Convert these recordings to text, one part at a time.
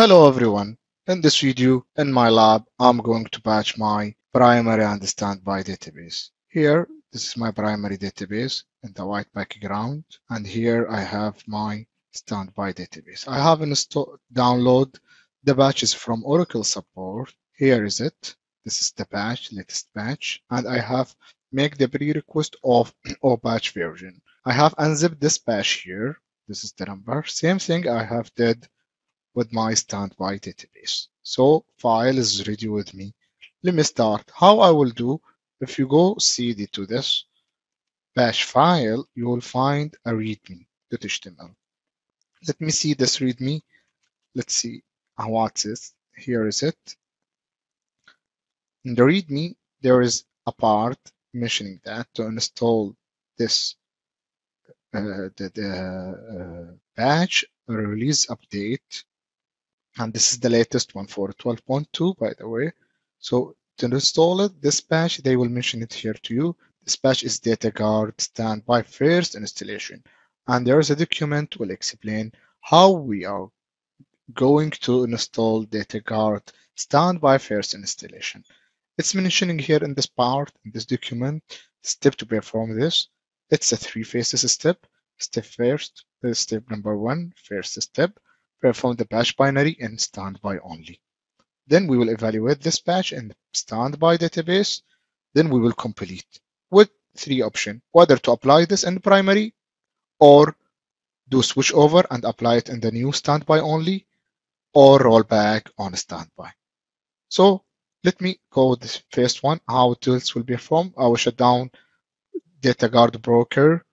Hello everyone. In this video, in my lab, I'm going to patch my primary and standby database. Here, this is my primary database in the white background. And here I have my standby database. I have installed, download the patches from Oracle support. Here is it. This is the patch, latest patch. And I have make the pre-request of OPatch version. I have unzipped this patch here. This is the number. Same thing I have did with my standby database. So file is ready with me. Let me start. How I will do, if you go cd to this bash file, you will find a readme.html. Let me see this readme. Let's see what is. Here is it. In the readme, there is a part mentioning that to install this uh, the, the uh, patch release update and this is the latest one for 12.2 by the way. So to install it this patch they will mention it here to you. This patch is DataGuard standby first installation. And there is a document will explain how we are going to install DataGuard standby first installation. It's mentioning here in this part in this document step to perform this. It's a three phases step. Step first step number one first step perform the patch binary in standby only. Then we will evaluate this patch in the standby database. Then we will complete with three options, whether to apply this in primary or do switch over and apply it in the new standby only or roll back on standby. So let me go with this first one, how tools will be performed. I will shut down DataGuard broker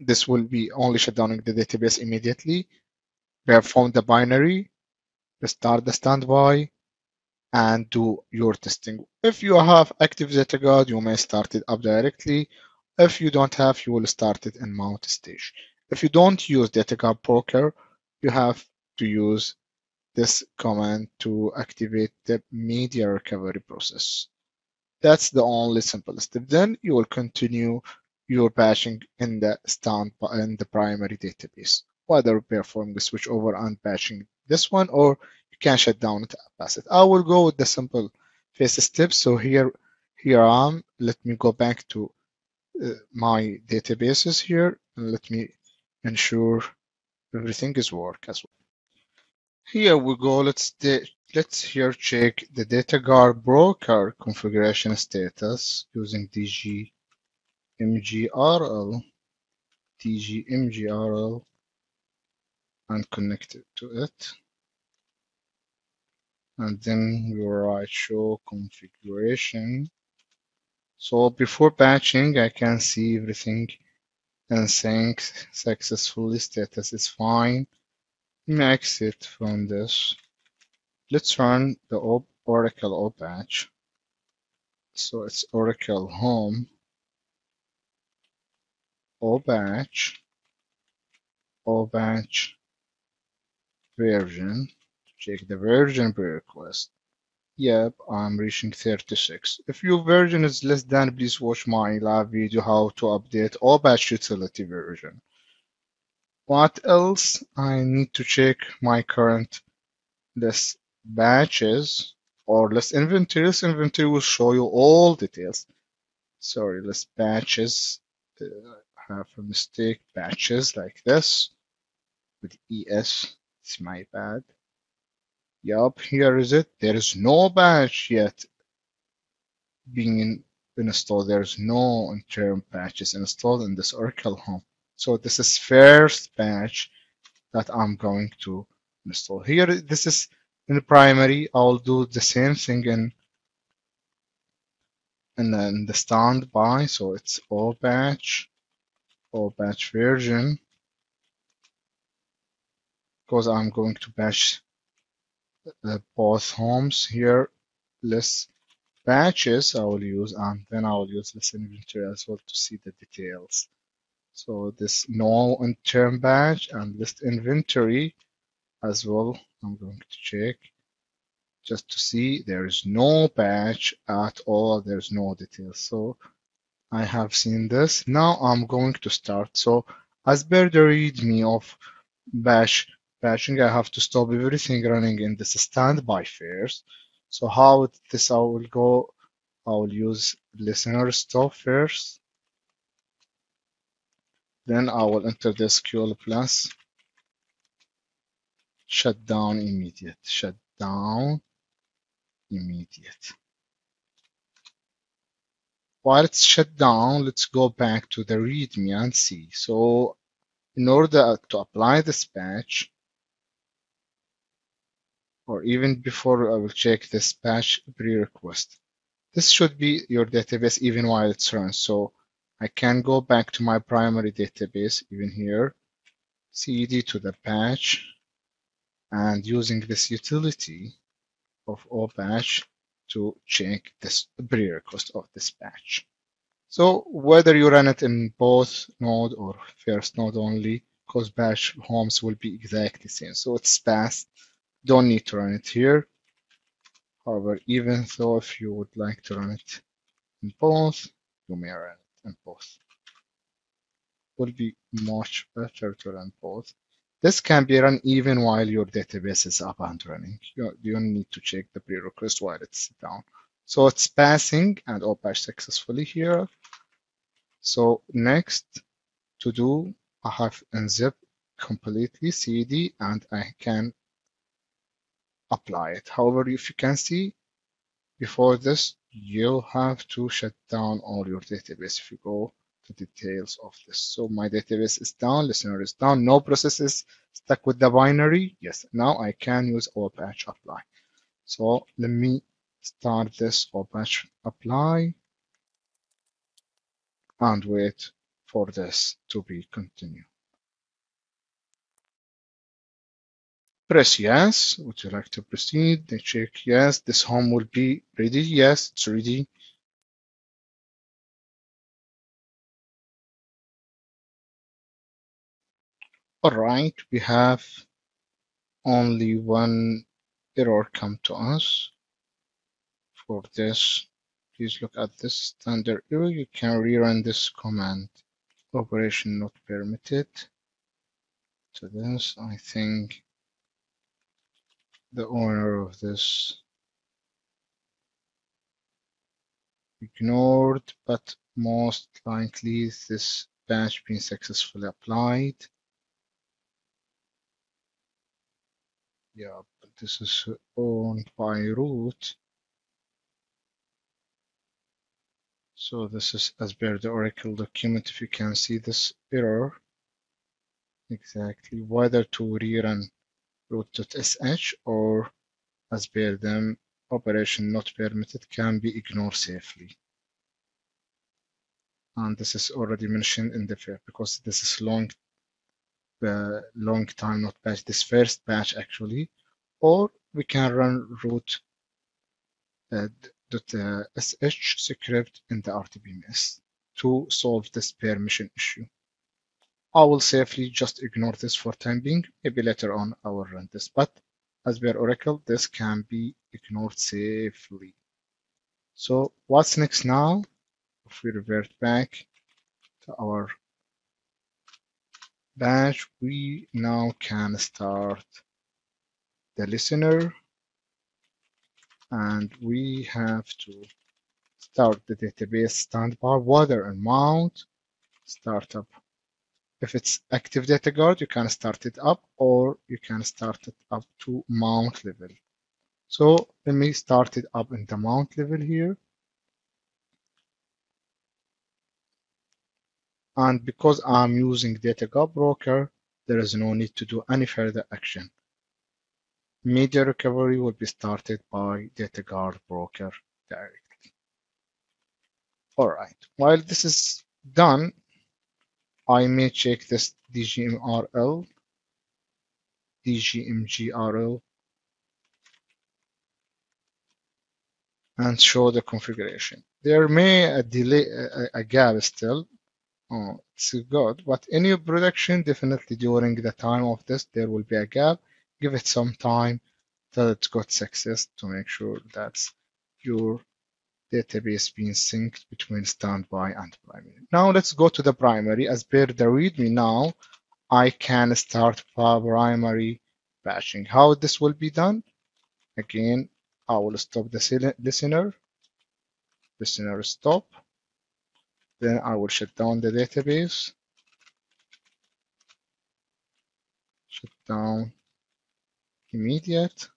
this will be only shutdowning the database immediately, perform the binary, start the standby, and do your testing. If you have active DataGuard, you may start it up directly. If you don't have, you will start it in mount stage. If you don't use DataGuard Broker, you have to use this command to activate the media recovery process. That's the only simple step. Then you will continue your patching in the stand in the primary database, whether performing the switch over and patching this one, or you can shut down it pass it. I will go with the simple phase steps. So here, here I am. Let me go back to uh, my databases here and let me ensure everything is work as well. Here we go. Let's let's here check the DataGuard broker configuration status using DG mgrl tg mgrl and connect it to it. And then we write show configuration. So before patching I can see everything and sync successfully status is fine. Exit from this. Let's run the Oracle OPatch so it's Oracle home OPatch OPatch version. Check the version per request. Yep I'm reaching 36 if your version is less than please watch my live video how to update OPatch utility version. What else? I need to check my current list batches or list inventory. Inventory will show you all details. Sorry list batches. Uh, have a mistake batches like this with ES. It's my bad. Yup, here is it. There is no batch yet being installed. There's no interim patches installed in this Oracle home. So this is first batch that I'm going to install. Here, this is in the primary. I'll do the same thing in and then the standby. So it's OPatch batch version because I'm going to patch both homes here less batches I will use and then I will use this inventory as well to see the details. So this no term batch and list inventory as well I'm going to check just to see there is no batch at all there's no details. So I have seen this. Now I'm going to start. So as per the readme of bash batching, I have to stop everything running in this standby first. So how this I will go, I will use listener stop first. Then I will enter the SQL plus shutdown immediate, shutdown immediate. While it's shut down, let's go back to the README and see. So in order to apply this patch, or even before I will check this patch pre-request, this should be your database even while it's run. So I can go back to my primary database, even here, cd to the patch, and using this utility of opatch to check this pre-request of this patch. So whether you run it in both node or first node only, because batch homes will be exactly the same. So it's fast. Don't need to run it here. However, even though if you would like to run it in both, you may run it in both. Would be much better to run both. This can be run even while your database is up and running. You, don't need to check the pre-request while it's down. So it's passing and opatch successfully here. So next to do, I have unzip completely cd and I can apply it. However, if you can see before this, you'll have to shut down all your database. If you go the details of this. So my database is down, listener is down, no processes stuck with the binary. Yes, now I can use opatch apply. So let me start this opatch apply and wait for this to be continued. Press yes. Would you like to proceed? They check yes. This home will be ready. Yes, it's ready. All right, we have only one error come to us for this. Please look at this standard error. You can rerun this command. Operation not permitted. To this, I think the owner of this ignored, but most likely this patch being successfully applied. Yeah, but this is owned by root. So this is as per the Oracle document. If you can see this error, exactly whether to rerun root.sh or as per them operation not permitted can be ignored safely. And this is already mentioned in the fair because this is long uh, long time not patch this first batch actually or we can run root uh, uh, sh script in the RDBMS to solve this permission issue. I will safely just ignore this for time being. Maybe later on I will run this, but as per Oracle, this can be ignored safely. So what's next now? If we revert back to our batch, we now can start the listener and we have to start the database standby water and mount startup. If it's active data guard, you can start it up or you can start it up to mount level. So let me start it up in the mount level here. And because I'm using Data Guard Broker, there is no need to do any further action. Media recovery will be started by Data Guard Broker directly. All right, while this is done, I may check this DGMRL, DGMGRL, and show the configuration. There may a delay, a, a gap still, Oh, it's good. But in your production, definitely during the time of this, there will be a gap. Give it some time till it's got success to make sure that your database being synced between standby and primary. Now let's go to the primary. As per the README now, I can start primary patching. How this will be done? Again, I will stop the listener. Listener stop. Then I will shut down the database. Shut down immediate.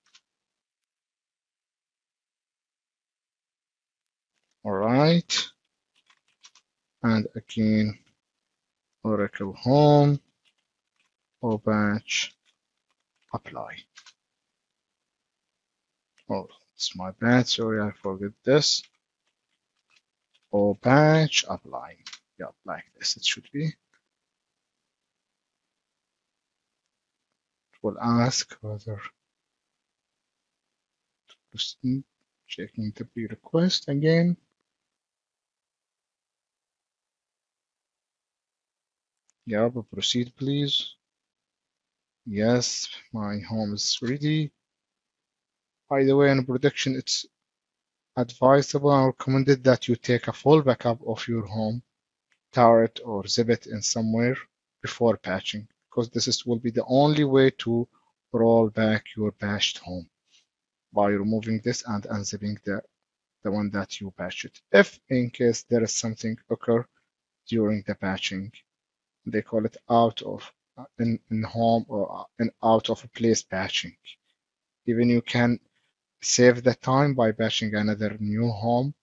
All right. And again, Oracle Home, OBatch, apply. Oh, it's my bad. Sorry, I forgot this. OBatch, apply. Yeah, like this it should be. It will ask whether checking the pre request again. Yeah, but proceed please. Yes, my home is ready. By the way, in production, it's advisable and recommended that you take a full backup of your home, it or zip it in somewhere before patching, because this is, will be the only way to roll back your patched home by removing this and unzipping the, the one that you patched. If in case there is something occur during the patching, they call it out of uh, in, in home or uh, in out of place patching. Even you can save the time by patching another new home,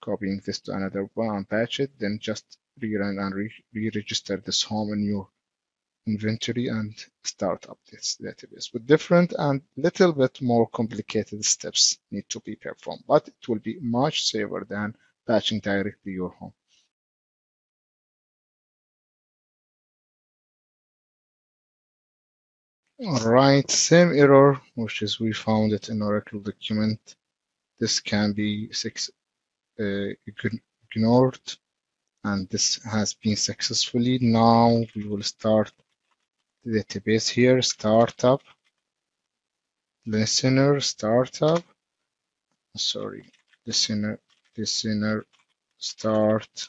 copying this to another one and patch it, then just rerun and re-register this home in your inventory and start up this database with different and little bit more complicated steps need to be performed, but it will be much safer than patching directly your home. Alright, same error, which is we found it in Oracle document. This can be six, uh, ignored and this has been successfully. Now we will start the database here, startup, listener, startup, sorry, listener, listener, start.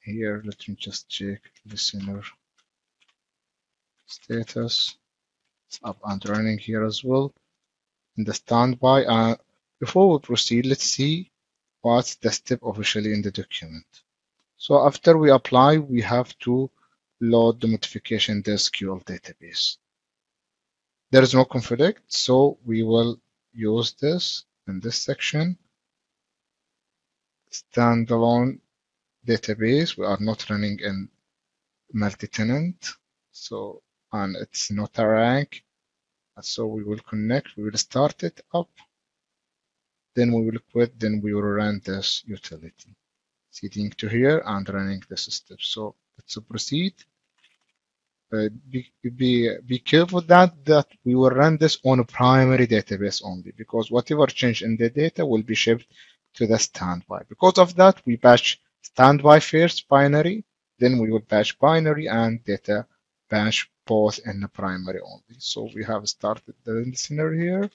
Here, let me just check listener status. It's up and running here as well. In the standby, uh, before we proceed, let's see what's the step officially in the document. So after we apply, we have to load the modification the SQL database. There is no conflict, so we will use this in this section. Standalone database. We are not running in multi-tenant, so and it's not a rank. So we will connect, we will start it up, then we will quit, then we will run this utility. Sitting to here and running this step. So let's proceed. Uh, be, be, be careful that, that we will run this on a primary database only because whatever change in the data will be shipped to the standby. Because of that, we patch standby first binary, then we will patch binary and data both in the primary only. So we have started the listener here.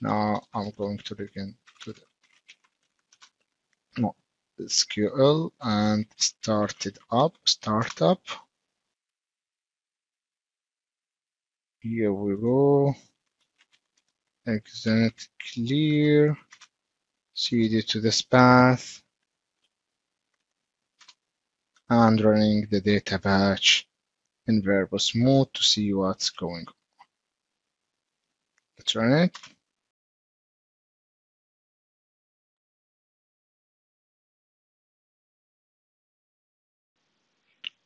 Now I'm going to look to the SQL and start it up, startup. Here we go. Exit clear. cd to this path and running the data batch in verbose mode to see what's going on. Let's run it.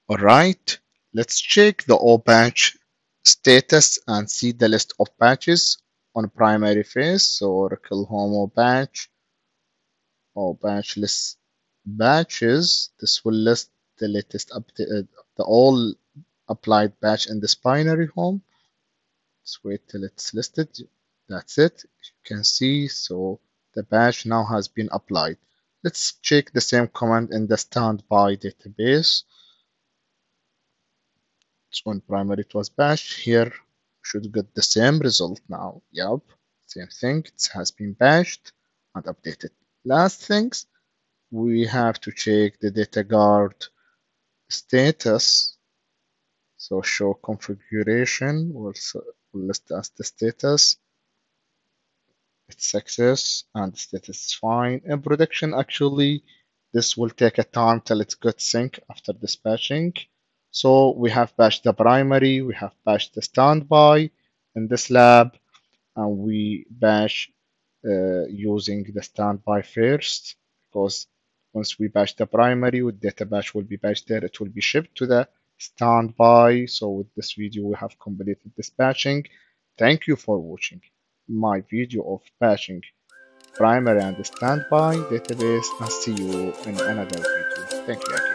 All right, let's check the OBatch status and see the list of patches on primary phase. So Oracle Home OBatch, OBatch list batches. This will list the latest update, uh, the all applied batch in this binary home. Let's wait till it's listed. That's it. You can see, so the batch now has been applied. Let's check the same command in the standby database. It's when primary it was batched. Here should get the same result now. Yep, same thing. It has been batched and updated. Last things, we have to check the data guard status So show configuration will, will list as the status. It's success and the status is fine. In production, actually, this will take a time till it's good sync after dispatching. So we have patched the primary, we have patched the standby in this lab, and we bash uh, using the standby first because once we batch the primary with data batch will be batched there, it will be shipped to the standby. So with this video, we have completed this batching. Thank you for watching my video of batching primary and standby database and see you in another video. Thank you again.